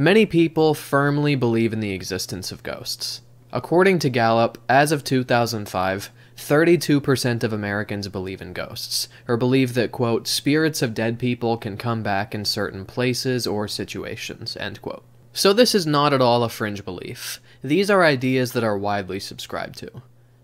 Many people firmly believe in the existence of ghosts. According to Gallup, as of 2005, 32% of Americans believe in ghosts, or believe that, quote, spirits of dead people can come back in certain places or situations, end quote. So this is not at all a fringe belief. These are ideas that are widely subscribed to.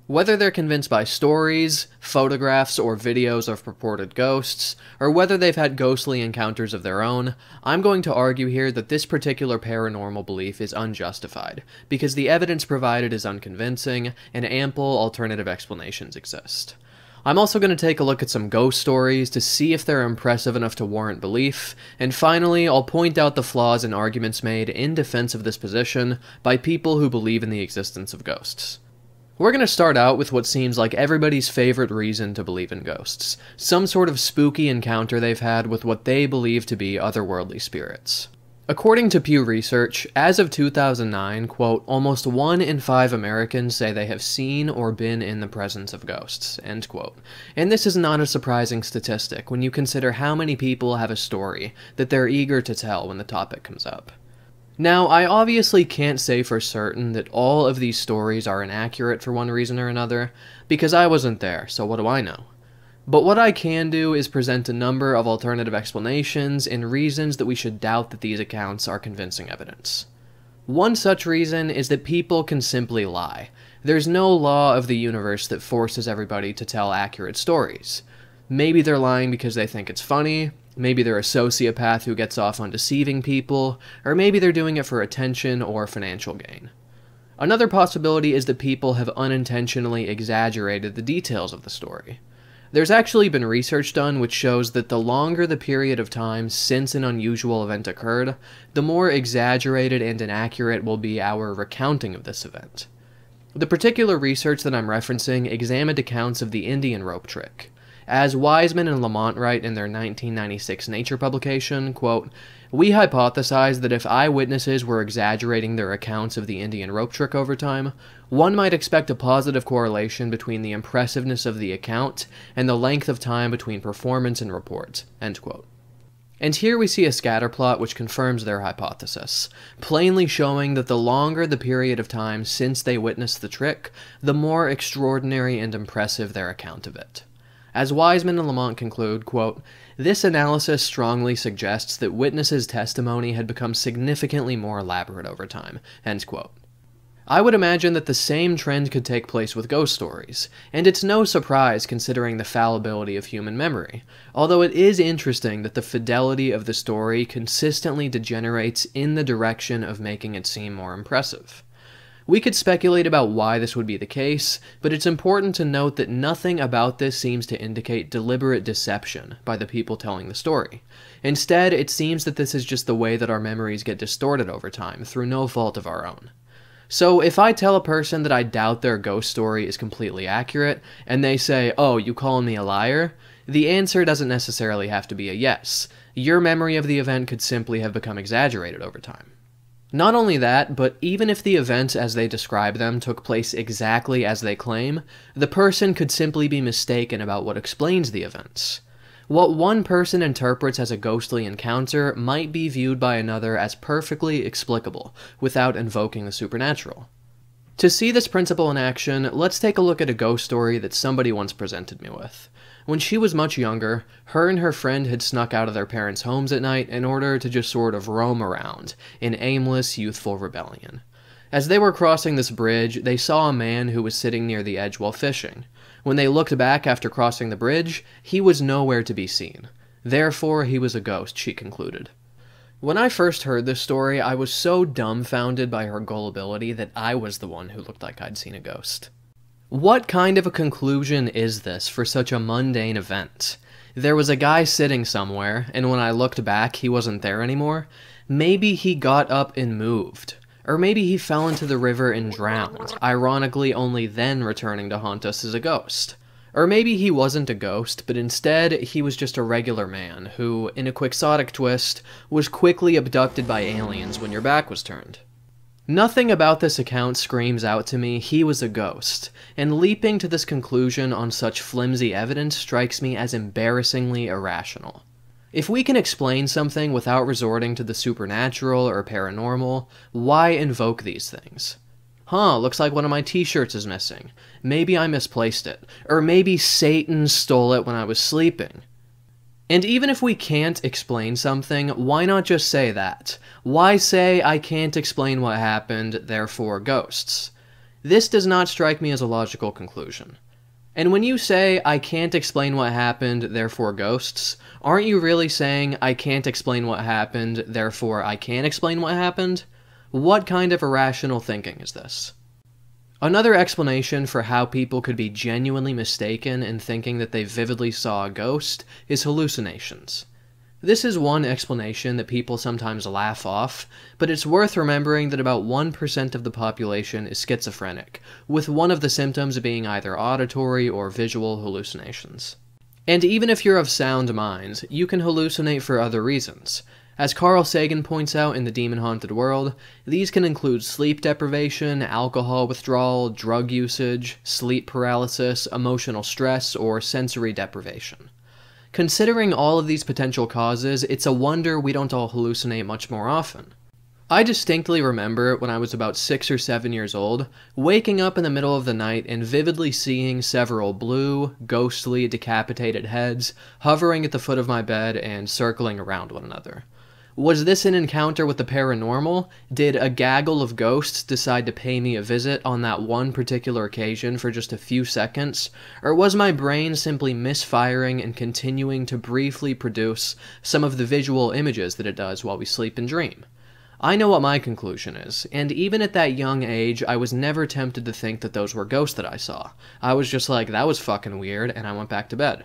Whether they're convinced by stories, photographs, or videos of purported ghosts, or whether they've had ghostly encounters of their own, I'm going to argue here that this particular paranormal belief is unjustified, because the evidence provided is unconvincing, and ample alternative explanations exist. I'm also going to take a look at some ghost stories to see if they're impressive enough to warrant belief, and finally, I'll point out the flaws and arguments made in defense of this position by people who believe in the existence of ghosts. We're going to start out with what seems like everybody's favorite reason to believe in ghosts some sort of spooky encounter they've had with what they believe to be otherworldly spirits. According to Pew Research, as of 2009, quote, almost one in five Americans say they have seen or been in the presence of ghosts, end quote. And this is not a surprising statistic when you consider how many people have a story that they're eager to tell when the topic comes up. Now, I obviously can't say for certain that all of these stories are inaccurate for one reason or another, because I wasn't there, so what do I know? But what I can do is present a number of alternative explanations and reasons that we should doubt that these accounts are convincing evidence. One such reason is that people can simply lie. There's no law of the universe that forces everybody to tell accurate stories. Maybe they're lying because they think it's funny, maybe they're a sociopath who gets off on deceiving people, or maybe they're doing it for attention or financial gain. Another possibility is that people have unintentionally exaggerated the details of the story. There's actually been research done which shows that the longer the period of time since an unusual event occurred, the more exaggerated and inaccurate will be our recounting of this event. The particular research that I'm referencing examined accounts of the Indian rope trick. As Wiseman and Lamont write in their 1996 Nature publication, quote, we hypothesize that if eyewitnesses were exaggerating their accounts of the Indian rope trick over time, one might expect a positive correlation between the impressiveness of the account and the length of time between performance and report. And here we see a scatter plot which confirms their hypothesis, plainly showing that the longer the period of time since they witnessed the trick, the more extraordinary and impressive their account of it. As Wiseman and Lamont conclude, quote, this analysis strongly suggests that witnesses' testimony had become significantly more elaborate over time, end quote. I would imagine that the same trend could take place with ghost stories, and it's no surprise considering the fallibility of human memory, although it is interesting that the fidelity of the story consistently degenerates in the direction of making it seem more impressive. We could speculate about why this would be the case, but it's important to note that nothing about this seems to indicate deliberate deception by the people telling the story. Instead, it seems that this is just the way that our memories get distorted over time, through no fault of our own. So, if I tell a person that I doubt their ghost story is completely accurate, and they say, Oh, you calling me a liar? The answer doesn't necessarily have to be a yes. Your memory of the event could simply have become exaggerated over time. Not only that, but even if the events as they describe them took place exactly as they claim, the person could simply be mistaken about what explains the events. What one person interprets as a ghostly encounter might be viewed by another as perfectly explicable, without invoking the supernatural. To see this principle in action, let's take a look at a ghost story that somebody once presented me with. When she was much younger, her and her friend had snuck out of their parents' homes at night in order to just sort of roam around in aimless, youthful rebellion. As they were crossing this bridge, they saw a man who was sitting near the edge while fishing. When they looked back after crossing the bridge, he was nowhere to be seen. Therefore, he was a ghost, she concluded. When I first heard this story, I was so dumbfounded by her gullibility that I was the one who looked like I'd seen a ghost. What kind of a conclusion is this for such a mundane event? There was a guy sitting somewhere, and when I looked back, he wasn't there anymore. Maybe he got up and moved. Or maybe he fell into the river and drowned, ironically only then returning to haunt us as a ghost. Or maybe he wasn't a ghost, but instead he was just a regular man who, in a quixotic twist, was quickly abducted by aliens when your back was turned. Nothing about this account screams out to me he was a ghost, and leaping to this conclusion on such flimsy evidence strikes me as embarrassingly irrational. If we can explain something without resorting to the supernatural or paranormal, why invoke these things? Huh, looks like one of my t shirts is missing. Maybe I misplaced it. Or maybe Satan stole it when I was sleeping. And even if we can't explain something, why not just say that? Why say, I can't explain what happened, therefore ghosts? This does not strike me as a logical conclusion. And when you say, I can't explain what happened, therefore ghosts, aren't you really saying, I can't explain what happened, therefore I can explain what happened? What kind of irrational thinking is this? Another explanation for how people could be genuinely mistaken in thinking that they vividly saw a ghost is hallucinations. This is one explanation that people sometimes laugh off, but it's worth remembering that about 1% of the population is schizophrenic, with one of the symptoms being either auditory or visual hallucinations. And even if you're of sound mind, you can hallucinate for other reasons. As Carl Sagan points out in The Demon Haunted World, these can include sleep deprivation, alcohol withdrawal, drug usage, sleep paralysis, emotional stress, or sensory deprivation. Considering all of these potential causes, it's a wonder we don't all hallucinate much more often. I distinctly remember when I was about six or seven years old, waking up in the middle of the night and vividly seeing several blue, ghostly, decapitated heads hovering at the foot of my bed and circling around one another. Was this an encounter with the paranormal? Did a gaggle of ghosts decide to pay me a visit on that one particular occasion for just a few seconds? Or was my brain simply misfiring and continuing to briefly produce some of the visual images that it does while we sleep and dream? I know what my conclusion is, and even at that young age, I was never tempted to think that those were ghosts that I saw. I was just like, that was fucking weird, and I went back to bed.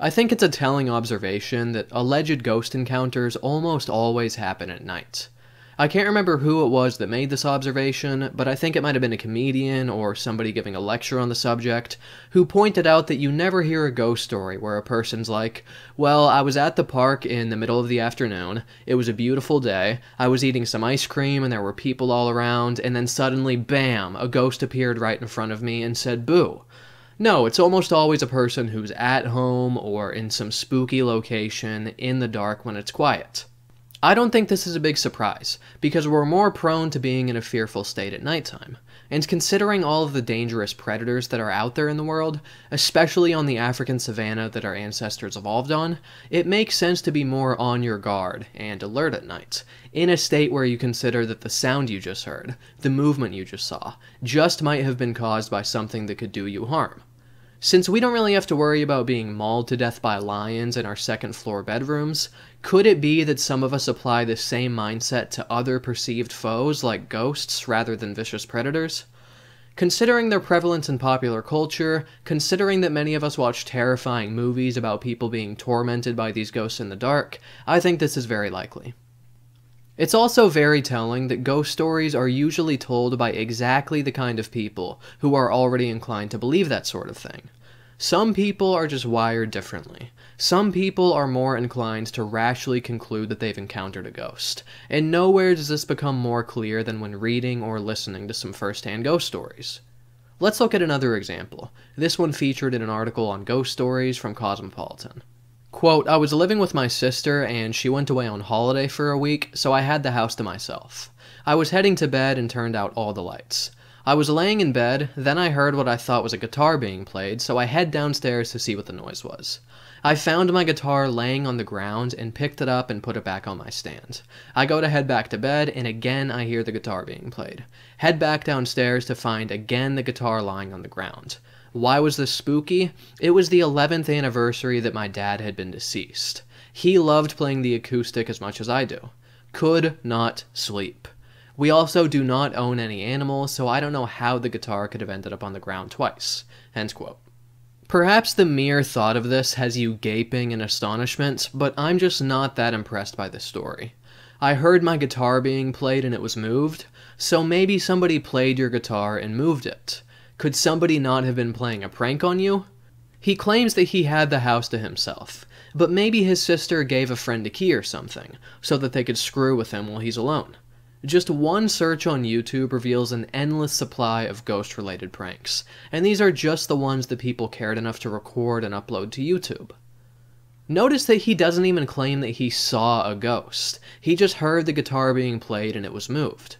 I think it's a telling observation that alleged ghost encounters almost always happen at night. I can't remember who it was that made this observation, but I think it might have been a comedian or somebody giving a lecture on the subject who pointed out that you never hear a ghost story where a person's like, Well, I was at the park in the middle of the afternoon, it was a beautiful day, I was eating some ice cream and there were people all around, and then suddenly, bam, a ghost appeared right in front of me and said, Boo. No, it's almost always a person who's at home or in some spooky location in the dark when it's quiet. I don't think this is a big surprise, because we're more prone to being in a fearful state at nighttime. And considering all of the dangerous predators that are out there in the world, especially on the African savanna that our ancestors evolved on, it makes sense to be more on your guard and alert at night, in a state where you consider that the sound you just heard, the movement you just saw, just might have been caused by something that could do you harm. Since we don't really have to worry about being mauled to death by lions in our second floor bedrooms, could it be that some of us apply the same mindset to other perceived foes like ghosts rather than vicious predators? Considering their prevalence in popular culture, considering that many of us watch terrifying movies about people being tormented by these ghosts in the dark, I think this is very likely. It's also very telling that ghost stories are usually told by exactly the kind of people who are already inclined to believe that sort of thing. Some people are just wired differently. Some people are more inclined to rashly conclude that they've encountered a ghost, and nowhere does this become more clear than when reading or listening to some first-hand ghost stories. Let's look at another example, this one featured in an article on ghost stories from Cosmopolitan. Quote, I was living with my sister and she went away on holiday for a week, so I had the house to myself. I was heading to bed and turned out all the lights. I was laying in bed, then I heard what I thought was a guitar being played, so I head downstairs to see what the noise was. I found my guitar laying on the ground and picked it up and put it back on my stand. I go to head back to bed and again I hear the guitar being played. Head back downstairs to find again the guitar lying on the ground. Why was this spooky? It was the 11th anniversary that my dad had been deceased. He loved playing the acoustic as much as I do. Could not sleep. We also do not own any animals, so I don't know how the guitar could have ended up on the ground twice. End quote. Perhaps the mere thought of this has you gaping in astonishment, but I'm just not that impressed by this story. I heard my guitar being played and it was moved, so maybe somebody played your guitar and moved it. Could somebody not have been playing a prank on you? He claims that he had the house to himself, but maybe his sister gave a friend a key or something, so that they could screw with him while he's alone. Just one search on YouTube reveals an endless supply of ghost related pranks, and these are just the ones that people cared enough to record and upload to YouTube. Notice that he doesn't even claim that he saw a ghost. He just heard the guitar being played and it was moved.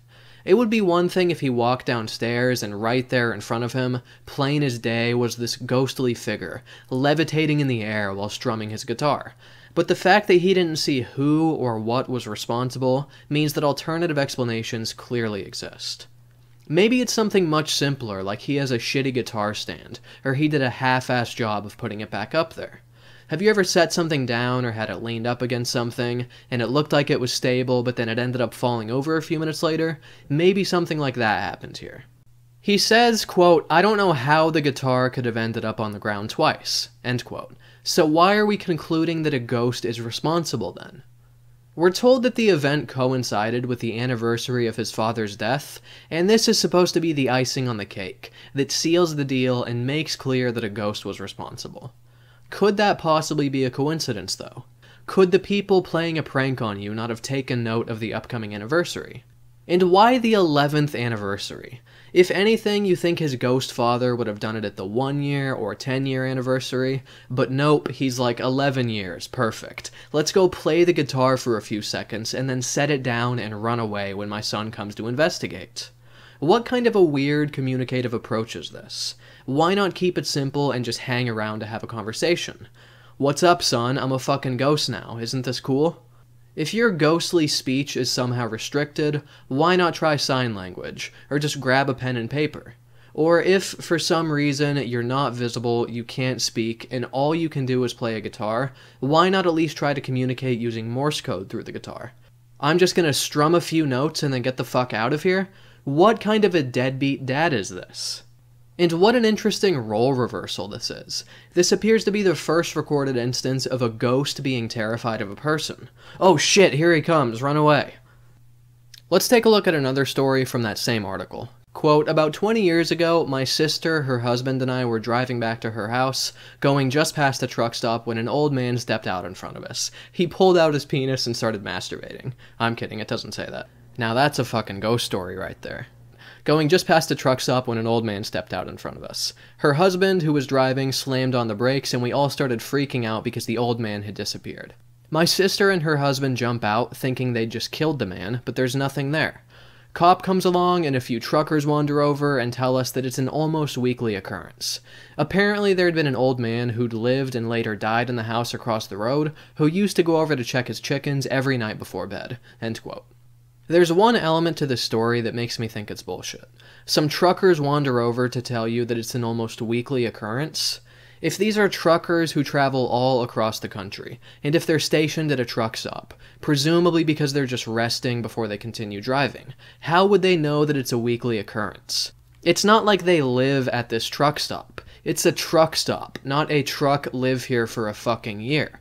It would be one thing if he walked downstairs and right there in front of him, plain as day, was this ghostly figure, levitating in the air while strumming his guitar. But the fact that he didn't see who or what was responsible means that alternative explanations clearly exist. Maybe it's something much simpler, like he has a shitty guitar stand, or he did a half assed job of putting it back up there. Have you ever set something down or had it leaned up against something, and it looked like it was stable, but then it ended up falling over a few minutes later? Maybe something like that happened here. He says, quote, I don't know how the guitar could have ended up on the ground twice, end quote. So why are we concluding that a ghost is responsible then? We're told that the event coincided with the anniversary of his father's death, and this is supposed to be the icing on the cake that seals the deal and makes clear that a ghost was responsible. Could that possibly be a coincidence, though? Could the people playing a prank on you not have taken note of the upcoming anniversary? And why the 11th anniversary? If anything, you think his ghost father would have done it at the 1 year or 10 year anniversary, but nope, he's like 11 years, perfect. Let's go play the guitar for a few seconds and then set it down and run away when my son comes to investigate. What kind of a weird communicative approach is this? Why not keep it simple and just hang around to have a conversation? What's up, son? I'm a fucking ghost now. Isn't this cool? If your ghostly speech is somehow restricted, why not try sign language, or just grab a pen and paper? Or if, for some reason, you're not visible, you can't speak, and all you can do is play a guitar, why not at least try to communicate using Morse code through the guitar? I'm just gonna strum a few notes and then get the fuck out of here? What kind of a deadbeat dad is this? And what an interesting role reversal this is. This appears to be the first recorded instance of a ghost being terrified of a person. Oh shit, here he comes, run away. Let's take a look at another story from that same article. Quote, about 20 years ago, my sister, her husband, and I were driving back to her house, going just past a truck stop when an old man stepped out in front of us. He pulled out his penis and started masturbating. I'm kidding, it doesn't say that. Now that's a fucking ghost story right there. Going just past a truck stop when an old man stepped out in front of us. Her husband, who was driving, slammed on the brakes and we all started freaking out because the old man had disappeared. My sister and her husband jump out, thinking they'd just killed the man, but there's nothing there. Cop comes along and a few truckers wander over and tell us that it's an almost weekly occurrence. Apparently, there had been an old man who'd lived and later died in the house across the road who used to go over to check his chickens every night before bed. End quote. There's one element to this story that makes me think it's bullshit. Some truckers wander over to tell you that it's an almost weekly occurrence. If these are truckers who travel all across the country, and if they're stationed at a truck stop, presumably because they're just resting before they continue driving, how would they know that it's a weekly occurrence? It's not like they live at this truck stop. It's a truck stop, not a truck live here for a fucking year.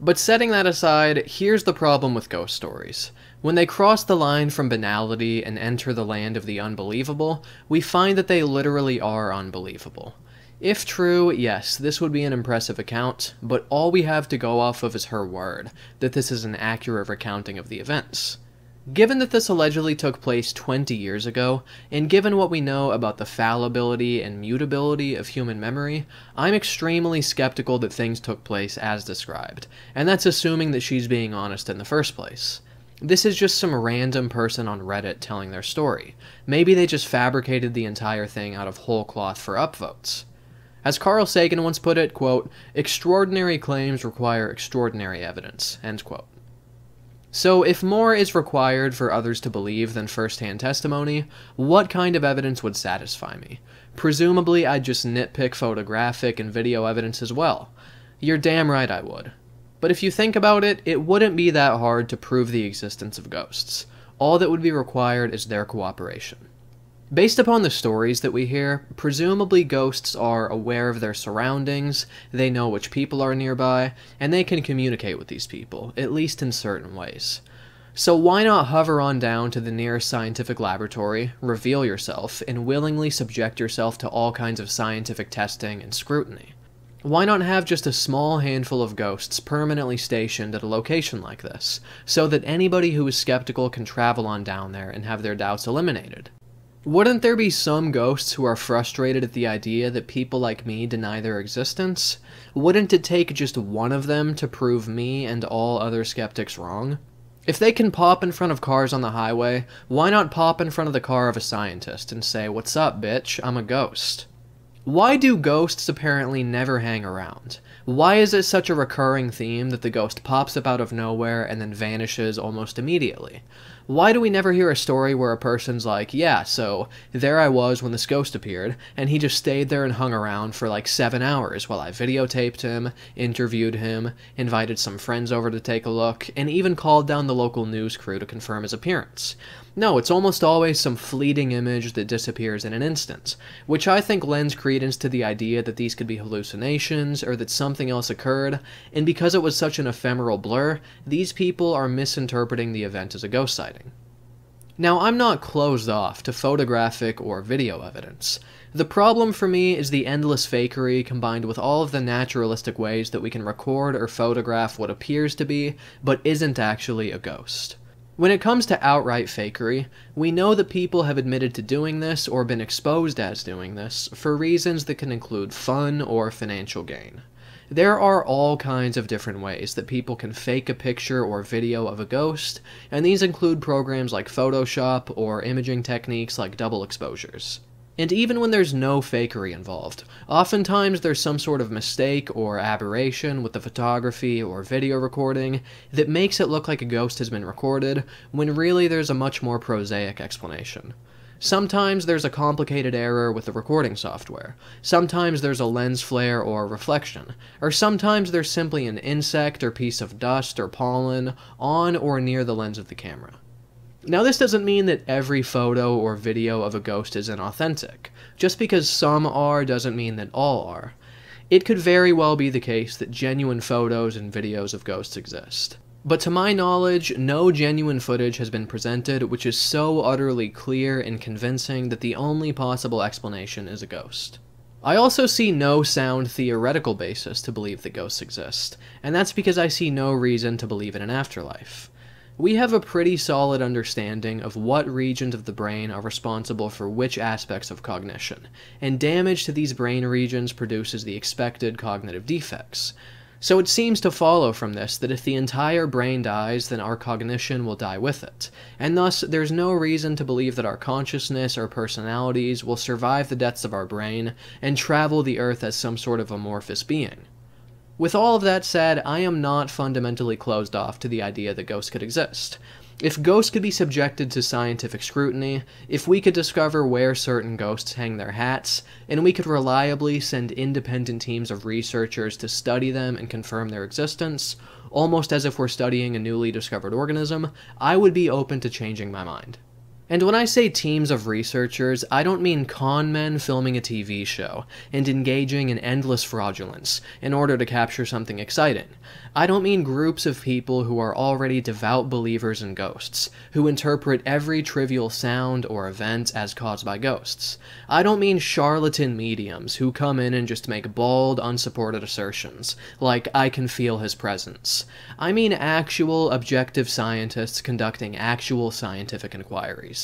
But setting that aside, here's the problem with ghost stories. When they cross the line from banality and enter the land of the unbelievable, we find that they literally are unbelievable. If true, yes, this would be an impressive account, but all we have to go off of is her word, that this is an accurate recounting of the events. Given that this allegedly took place 20 years ago, and given what we know about the fallibility and mutability of human memory, I'm extremely skeptical that things took place as described, and that's assuming that she's being honest in the first place. This is just some random person on Reddit telling their story. Maybe they just fabricated the entire thing out of whole cloth for upvotes. As Carl Sagan once put it, quote, extraordinary claims require extraordinary evidence, end quote. So, if more is required for others to believe than first hand testimony, what kind of evidence would satisfy me? Presumably, I'd just nitpick photographic and video evidence as well. You're damn right I would. But if you think about it, it wouldn't be that hard to prove the existence of ghosts. All that would be required is their cooperation. Based upon the stories that we hear, presumably ghosts are aware of their surroundings, they know which people are nearby, and they can communicate with these people, at least in certain ways. So why not hover on down to the nearest scientific laboratory, reveal yourself, and willingly subject yourself to all kinds of scientific testing and scrutiny? Why not have just a small handful of ghosts permanently stationed at a location like this, so that anybody who is skeptical can travel on down there and have their doubts eliminated? Wouldn't there be some ghosts who are frustrated at the idea that people like me deny their existence? Wouldn't it take just one of them to prove me and all other skeptics wrong? If they can pop in front of cars on the highway, why not pop in front of the car of a scientist and say, What's up, bitch? I'm a ghost. Why do ghosts apparently never hang around? Why is it such a recurring theme that the ghost pops up out of nowhere and then vanishes almost immediately? Why do we never hear a story where a person's like, yeah, so there I was when this ghost appeared, and he just stayed there and hung around for like seven hours while I videotaped him, interviewed him, invited some friends over to take a look, and even called down the local news crew to confirm his appearance? No, it's almost always some fleeting image that disappears in an instant, which I think lends credence to the idea that these could be hallucinations or that something else occurred, and because it was such an ephemeral blur, these people are misinterpreting the event as a ghost sighting. Now, I'm not closed off to photographic or video evidence. The problem for me is the endless fakery combined with all of the naturalistic ways that we can record or photograph what appears to be, but isn't actually a ghost. When it comes to outright fakery, we know that people have admitted to doing this or been exposed as doing this for reasons that can include fun or financial gain. There are all kinds of different ways that people can fake a picture or video of a ghost, and these include programs like Photoshop or imaging techniques like double exposures. And even when there's no fakery involved, oftentimes there's some sort of mistake or aberration with the photography or video recording that makes it look like a ghost has been recorded, when really there's a much more prosaic explanation. Sometimes there's a complicated error with the recording software, sometimes there's a lens flare or reflection, or sometimes there's simply an insect or piece of dust or pollen on or near the lens of the camera. Now, this doesn't mean that every photo or video of a ghost is inauthentic. Just because some are doesn't mean that all are. It could very well be the case that genuine photos and videos of ghosts exist. But to my knowledge, no genuine footage has been presented which is so utterly clear and convincing that the only possible explanation is a ghost. I also see no sound theoretical basis to believe that ghosts exist, and that's because I see no reason to believe in an afterlife. We have a pretty solid understanding of what regions of the brain are responsible for which aspects of cognition, and damage to these brain regions produces the expected cognitive defects. So it seems to follow from this that if the entire brain dies, then our cognition will die with it, and thus there's no reason to believe that our consciousness or personalities will survive the deaths of our brain and travel the earth as some sort of amorphous being. With all of that said, I am not fundamentally closed off to the idea that ghosts could exist. If ghosts could be subjected to scientific scrutiny, if we could discover where certain ghosts hang their hats, and we could reliably send independent teams of researchers to study them and confirm their existence, almost as if we're studying a newly discovered organism, I would be open to changing my mind. And when I say teams of researchers, I don't mean con men filming a TV show and engaging in endless fraudulence in order to capture something exciting. I don't mean groups of people who are already devout believers in ghosts, who interpret every trivial sound or event as caused by ghosts. I don't mean charlatan mediums who come in and just make bald, unsupported assertions, like, I can feel his presence. I mean actual, objective scientists conducting actual scientific inquiries.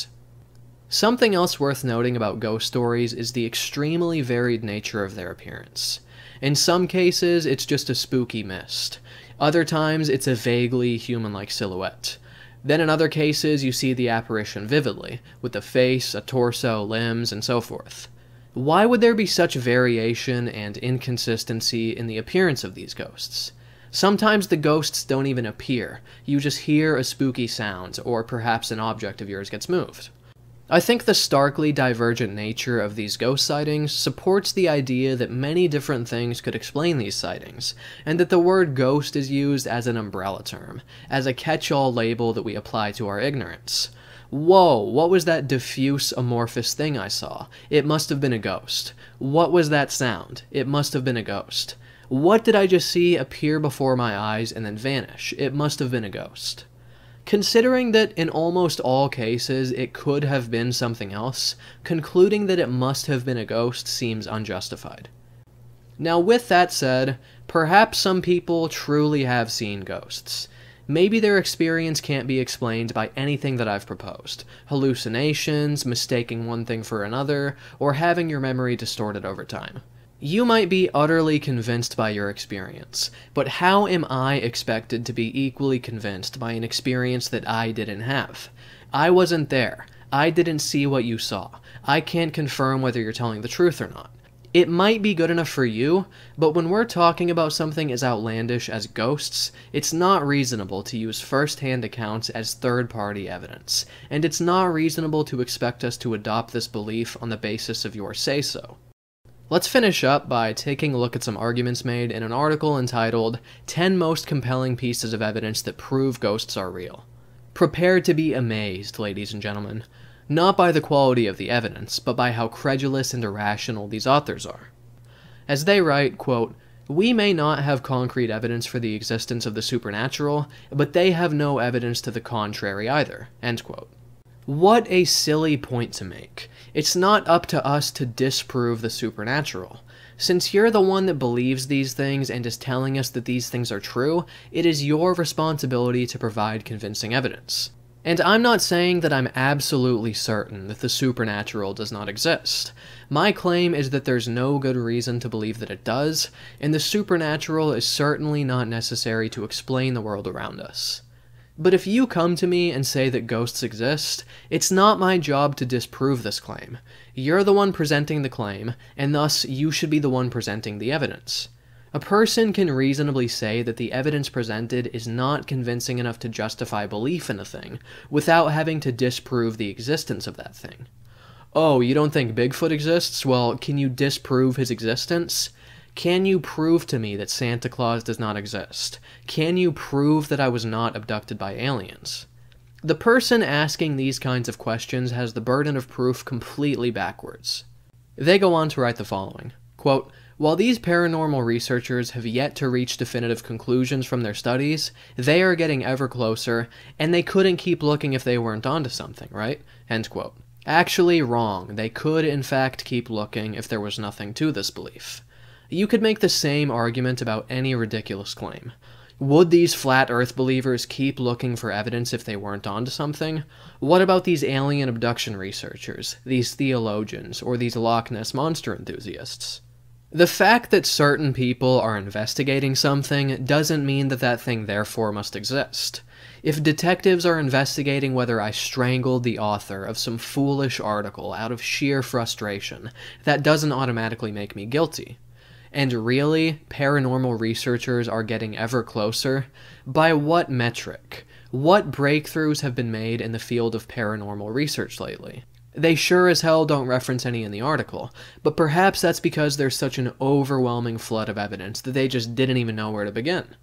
Something else worth noting about ghost stories is the extremely varied nature of their appearance. In some cases, it's just a spooky mist. Other times, it's a vaguely human like silhouette. Then in other cases, you see the apparition vividly, with a face, a torso, limbs, and so forth. Why would there be such variation and inconsistency in the appearance of these ghosts? Sometimes the ghosts don't even appear, you just hear a spooky sound, or perhaps an object of yours gets moved. I think the starkly divergent nature of these ghost sightings supports the idea that many different things could explain these sightings, and that the word ghost is used as an umbrella term, as a catch all label that we apply to our ignorance. Whoa, what was that diffuse amorphous thing I saw? It must have been a ghost. What was that sound? It must have been a ghost. What did I just see appear before my eyes and then vanish? It must have been a ghost. Considering that in almost all cases it could have been something else, concluding that it must have been a ghost seems unjustified. Now, with that said, perhaps some people truly have seen ghosts. maybe their experience can't be explained by anything that I've proposed hallucinations, mistaking one thing for another, or having your memory distorted over time. You might be utterly convinced by your experience, but how am I expected to be equally convinced by an experience that I didn't have? I wasn't there. I didn't see what you saw. I can't confirm whether you're telling the truth or not. It might be good enough for you, but when we're talking about something as outlandish as ghosts, it's not reasonable to use first hand accounts as third party evidence, and it's not reasonable to expect us to adopt this belief on the basis of your say so. Let's finish up by taking a look at some arguments made in an article entitled 10 Most Compelling Pieces of Evidence That Prove Ghosts Are Real. Prepare to be amazed, ladies and gentlemen not by the quality of the evidence, but by how credulous and irrational these authors are. As they write, quote, we may not have concrete evidence for the existence of the supernatural, but they have no evidence to the contrary either. End quote. What a silly point to make. It's not up to us to disprove the supernatural. Since you're the one that believes these things and is telling us that these things are true, it is your responsibility to provide convincing evidence. And I'm not saying that I'm absolutely certain that the supernatural does not exist. My claim is that there's no good reason to believe that it does, and the supernatural is certainly not necessary to explain the world around us. But if you come to me and say that ghosts exist, it's not my job to disprove this claim. You're the one presenting the claim, and thus you should be the one presenting the evidence. A person can reasonably say that the evidence presented is not convincing enough to justify belief in a thing, without having to disprove the existence of that thing. Oh, you don't think Bigfoot exists? Well, can you disprove his existence? Can you prove to me that Santa Claus does not exist? Can you prove that I was not abducted by aliens? The person asking these kinds of questions has the burden of proof completely backwards. They go on to write the following quote, while these paranormal researchers have yet to reach definitive conclusions from their studies, they are getting ever closer, and they couldn't keep looking if they weren't onto something, right? End quote. Actually, wrong. They could, in fact, keep looking if there was nothing to this belief. You could make the same argument about any ridiculous claim. Would these flat earth believers keep looking for evidence if they weren't onto something? What about these alien abduction researchers, these theologians, or these Loch Ness monster enthusiasts? The fact that certain people are investigating something doesn't mean that that thing therefore must exist. If detectives are investigating whether I strangled the author of some foolish article out of sheer frustration, that doesn't automatically make me guilty. And really, paranormal researchers are getting ever closer? By what metric? What breakthroughs have been made in the field of paranormal research lately? They sure as hell don't reference any in the article, but perhaps that's because there's such an overwhelming flood of evidence that they just didn't even know where to begin.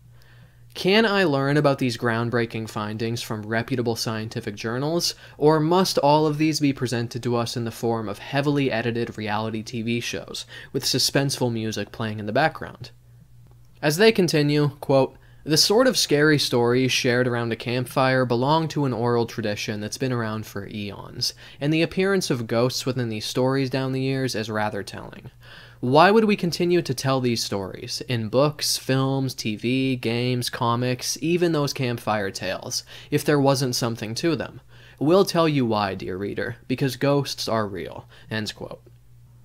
Can I learn about these groundbreaking findings from reputable scientific journals, or must all of these be presented to us in the form of heavily edited reality TV shows, with suspenseful music playing in the background? As they continue, quote, the sort of scary stories shared around a campfire belong to an oral tradition that's been around for eons, and the appearance of ghosts within these stories down the years is rather telling. Why would we continue to tell these stories, in books, films, TV, games, comics, even those campfire tales, if there wasn't something to them? We'll tell you why, dear reader, because ghosts are real. Quote.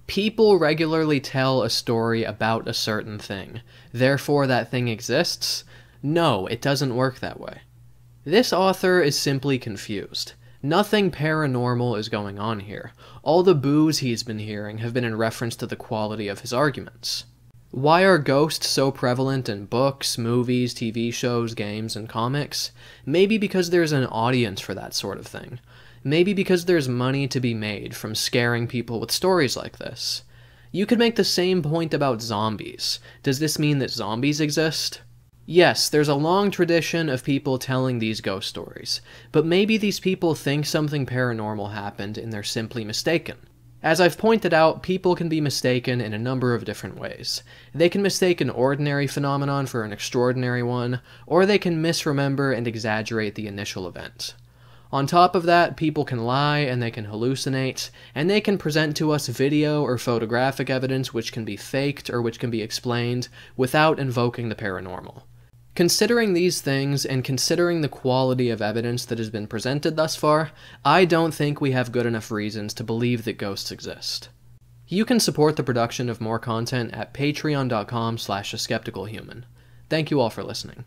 People regularly tell a story about a certain thing, therefore that thing exists? No, it doesn't work that way. This author is simply confused. Nothing paranormal is going on here. All the boos he's been hearing have been in reference to the quality of his arguments. Why are ghosts so prevalent in books, movies, TV shows, games, and comics? Maybe because there's an audience for that sort of thing. Maybe because there's money to be made from scaring people with stories like this. You could make the same point about zombies. Does this mean that zombies exist? Yes, there's a long tradition of people telling these ghost stories, but maybe these people think something paranormal happened and they're simply mistaken. As I've pointed out, people can be mistaken in a number of different ways. They can mistake an ordinary phenomenon for an extraordinary one, or they can misremember and exaggerate the initial event. On top of that, people can lie and they can hallucinate, and they can present to us video or photographic evidence which can be faked or which can be explained without invoking the paranormal. Considering these things and considering the quality of evidence that has been presented thus far, I don't think we have good enough reasons to believe that ghosts exist. You can support the production of more content at patreon.com slash. Thank you all for listening.